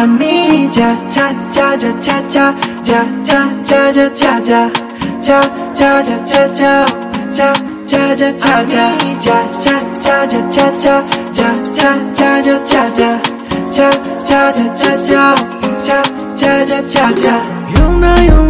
I need ya 차차자 차차 차차자자 차자 차차자 차차 차차자 차자 I need ya 차차자 차차 차차자자 차자 차차자 차차 차차자 차차 용나 용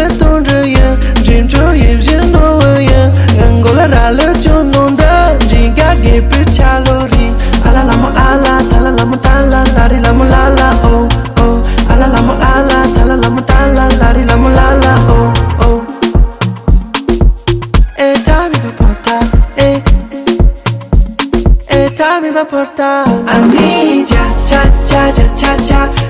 le ton angola ra le cho non da la mo ala la mo tala la oh oh ala la mo ala la mo tala la oh oh e mi va porta e e ta mi va porta a mi cha cha cha cha.